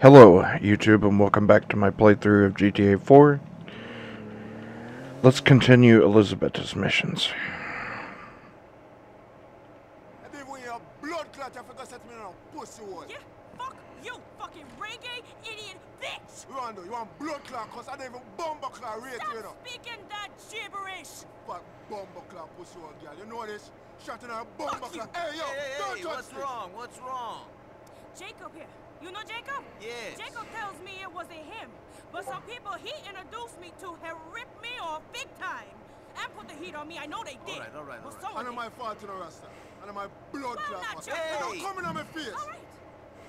Hello, YouTube, and welcome back to my playthrough of GTA 4. Let's continue Elizabeth's missions. And then when you're blood clot, I forgot set me on pussy hole. Yeah, fuck you, fucking reggae idiot bitch! You want You want blood clot? Cause I don't even bumper clot rate you know. Stop speaking that gibberish! Fuck bumper clot pussy hole, girl. You know this? Shot in a bumper Fuck you. clot. Hey, yo, Hey, don't hey, touch what's me. wrong? What's wrong? Jacob here. You know Jacob? Yes. Jacob tells me it wasn't him, but some people he introduced me to have ripped me off big time and put the heat on me. I know they did. right, all right, but all right. someone And did. my fault, you know, Rasta. And my blood Well, clot. not man. your Hey, fault. don't come in on my face. All right.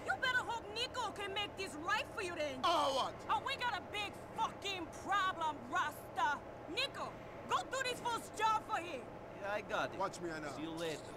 You better hope Niko can make this right for you then. Oh, what? Oh, we got a big fucking problem, Rasta. Niko, go do this first job for him. Yeah, I got it. Watch me now. See you later.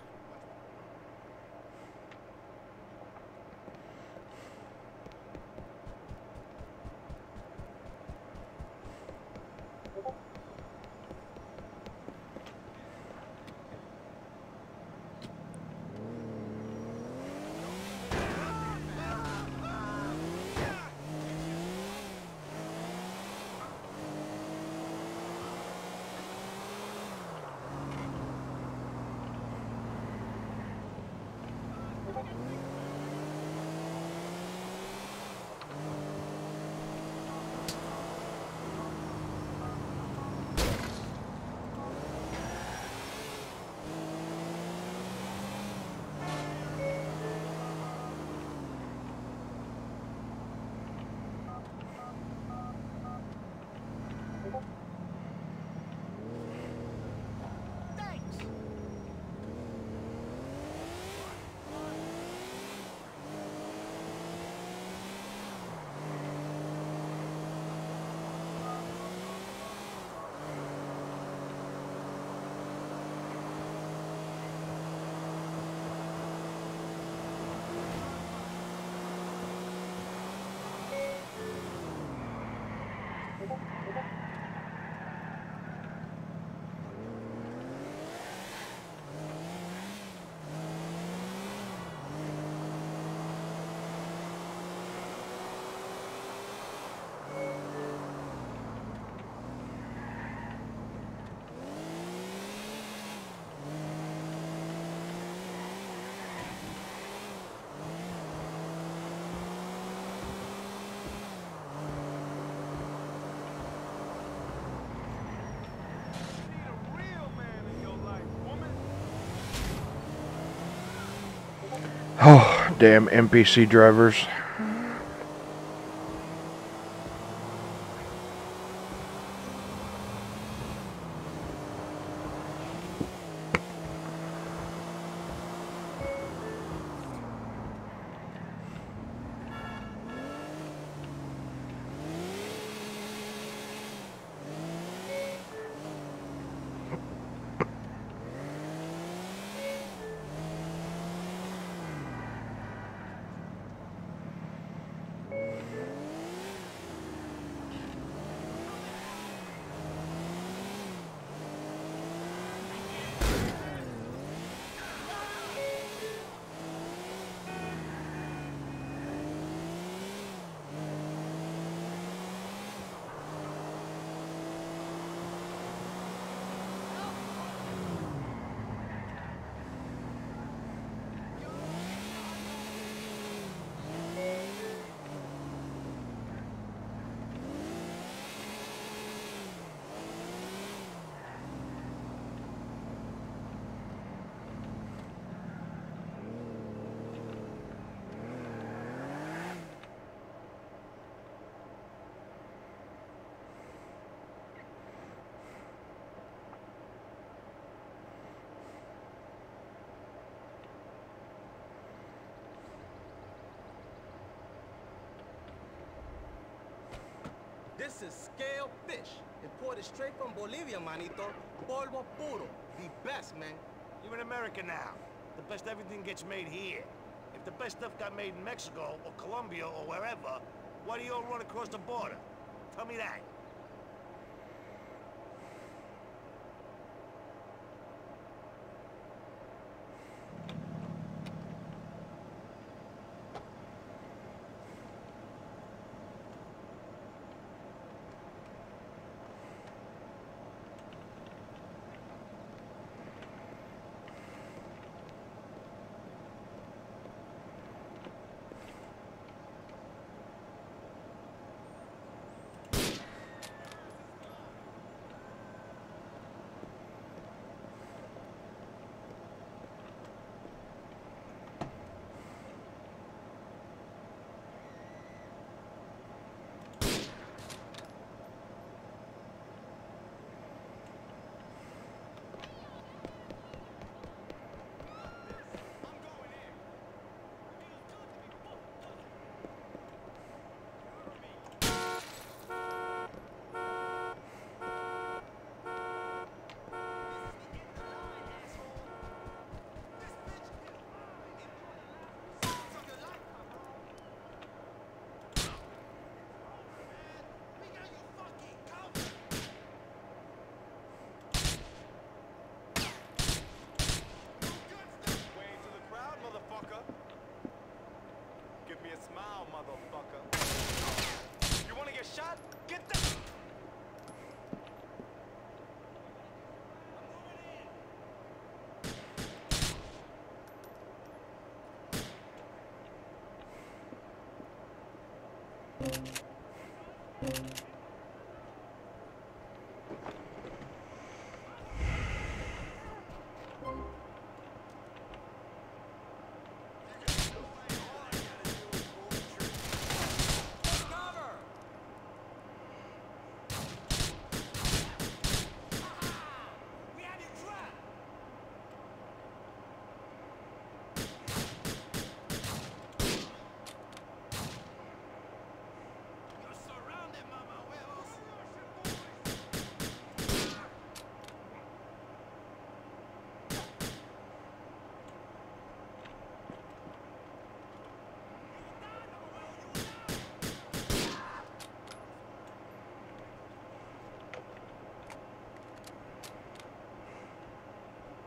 Oh, damn NPC drivers. This is scale fish, imported straight from Bolivia, manito. Polvo puro, the best, man. You're in America now. The best everything gets made here. If the best stuff got made in Mexico or Colombia or wherever, why do you all run across the border? Tell me that.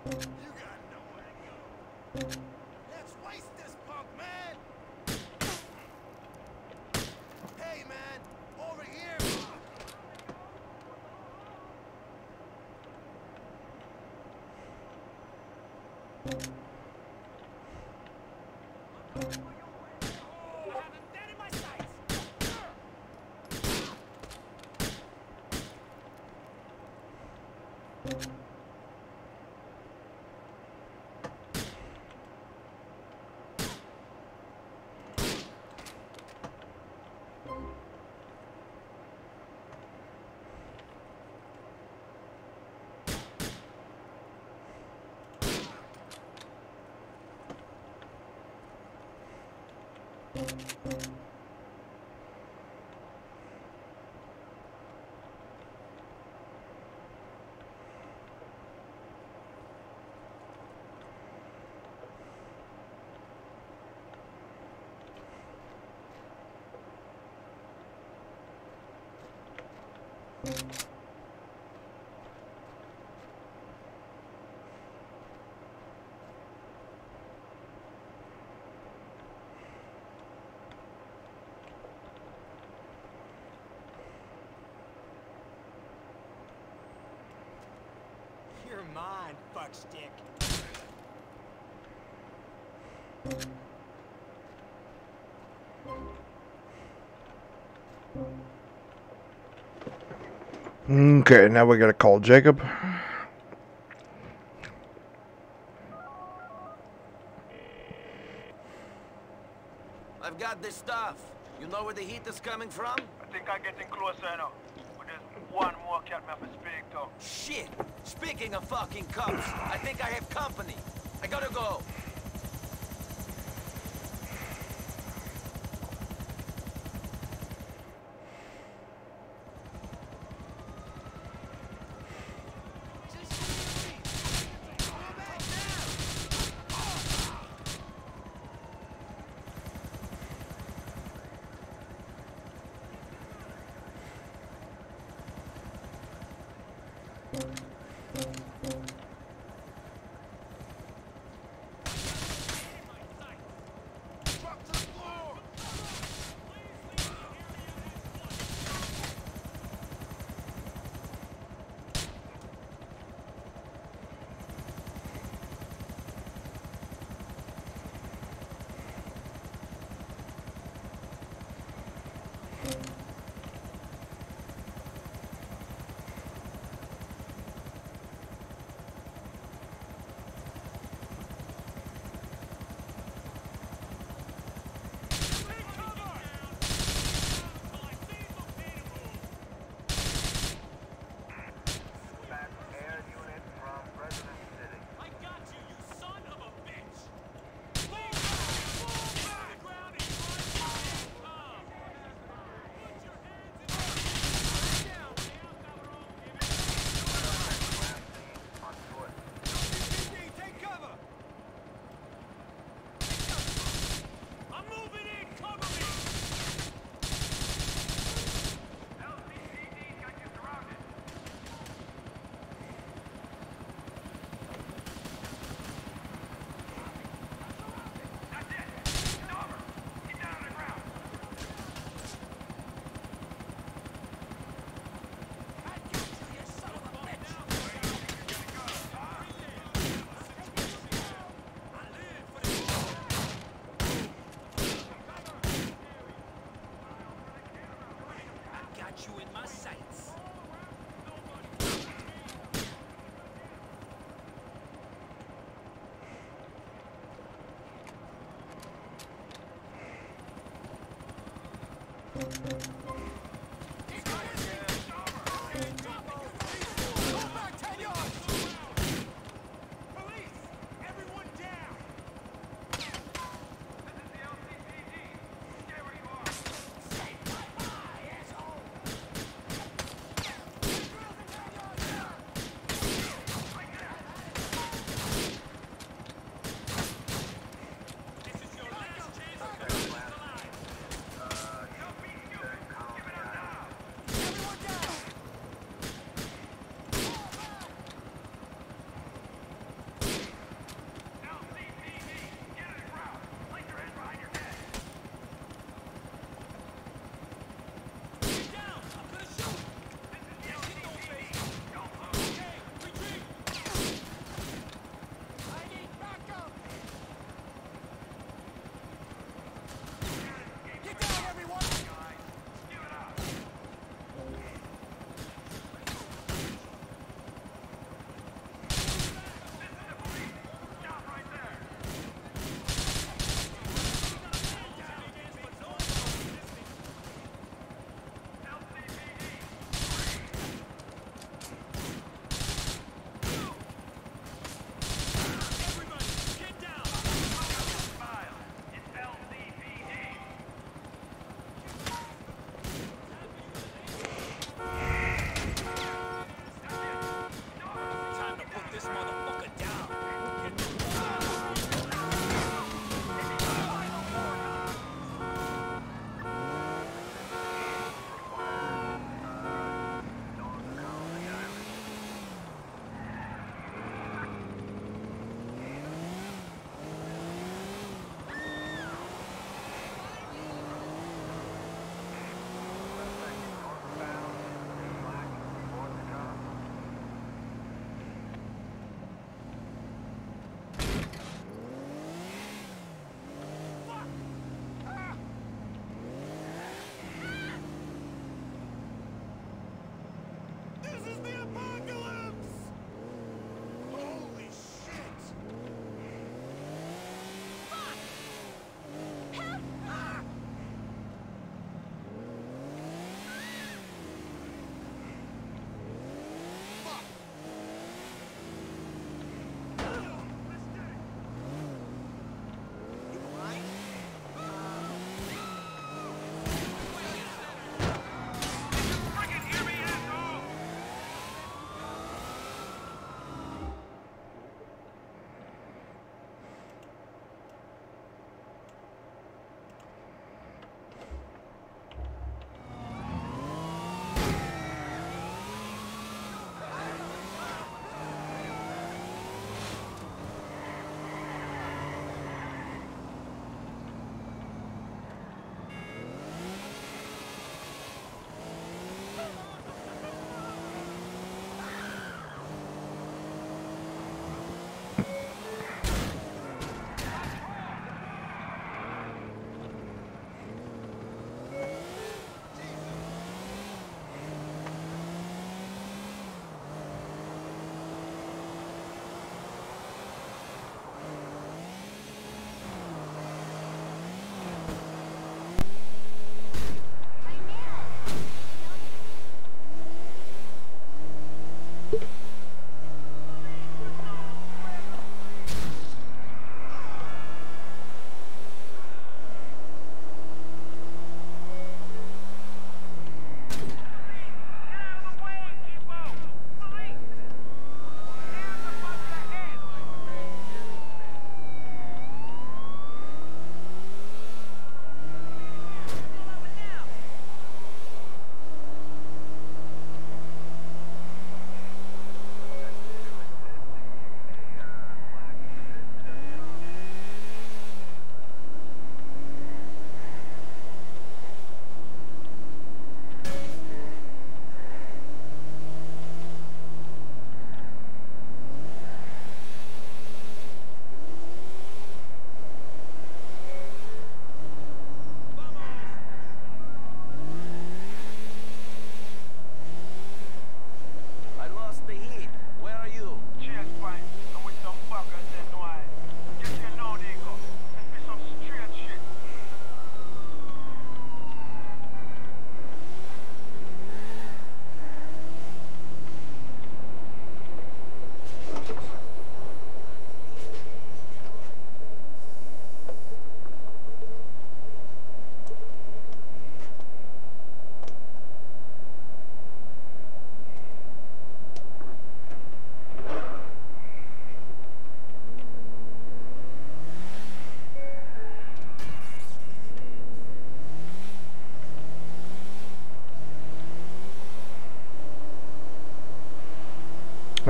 You got nowhere to go. Let's waste this punk, man! Hey, man! Over here! I have him dead in my sights! You're mine, fuckstick. Okay, now we gotta call Jacob. I've got this stuff. You know where the heat is coming from? I think I'm getting closer now. One to speak to. Shit! Speaking of fucking cops, I think I have company. I gotta go.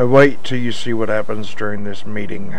Wait till you see what happens during this meeting.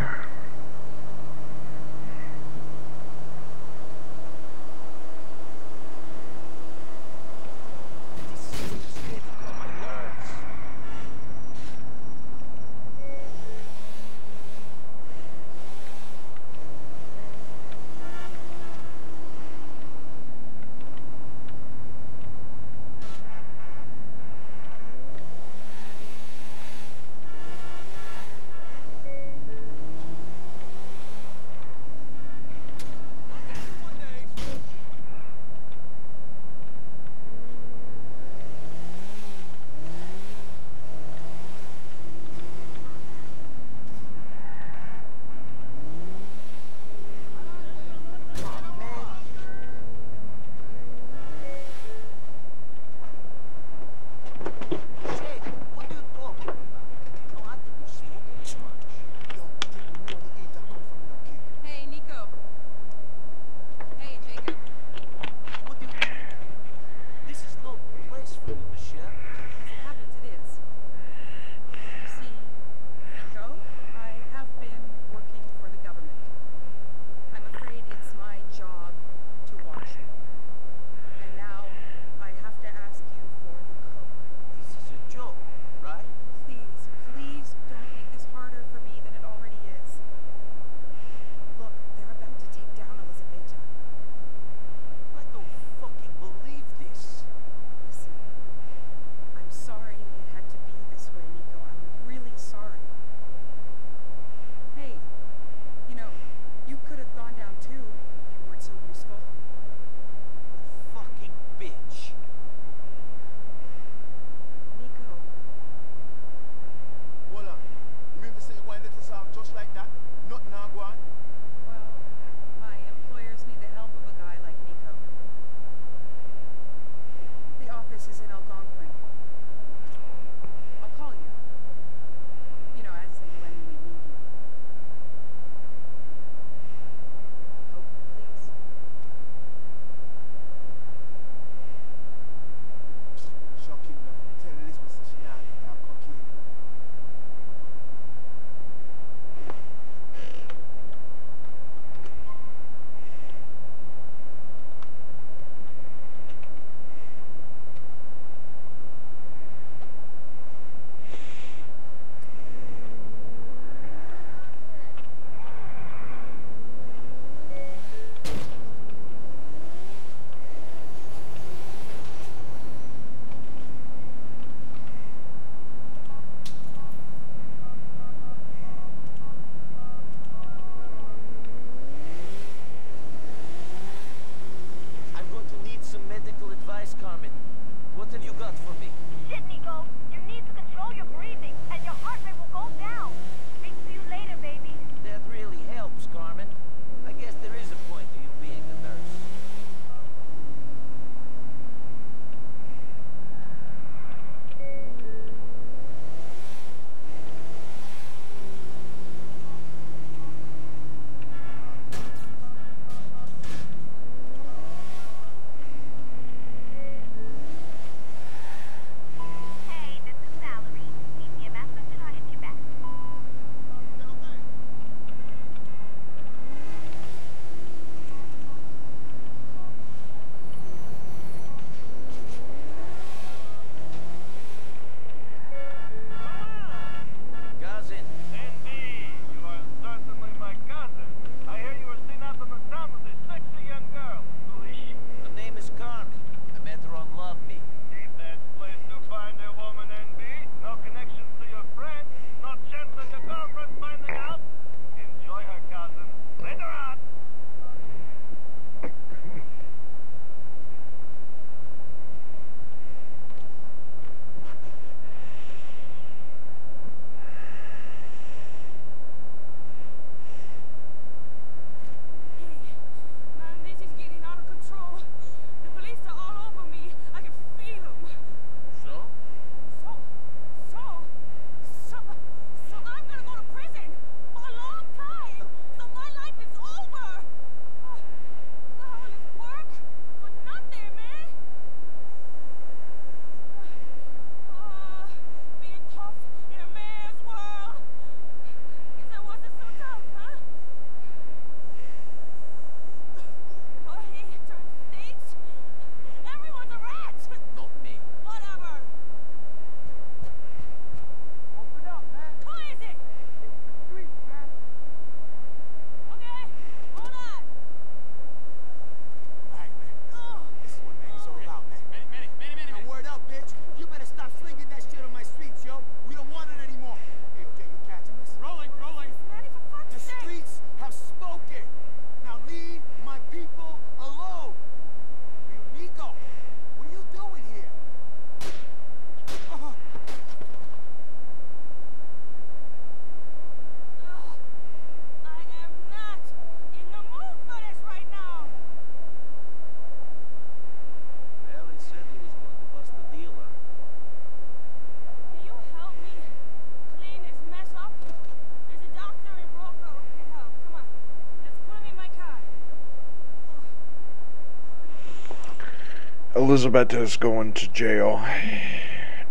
Elizabeth is going to jail,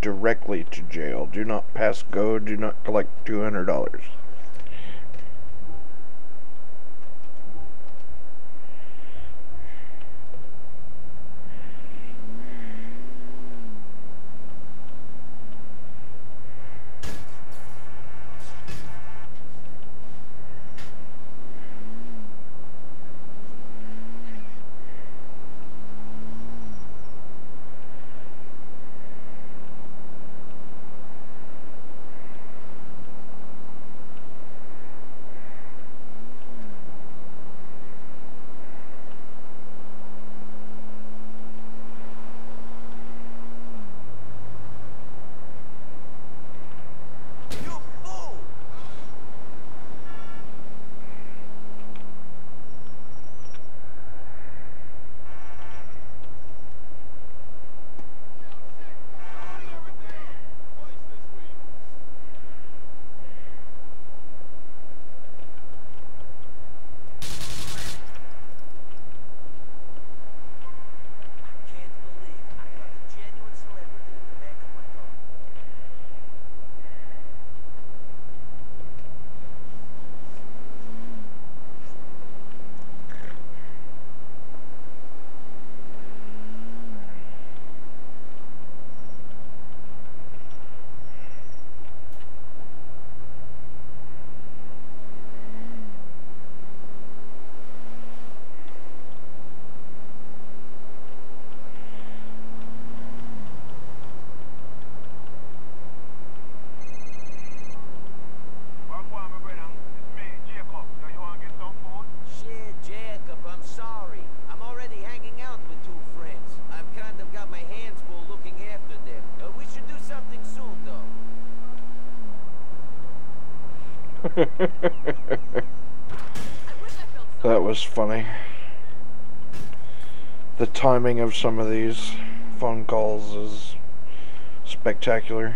directly to jail. Do not pass go. Do not collect $200. that was funny. The timing of some of these phone calls is spectacular.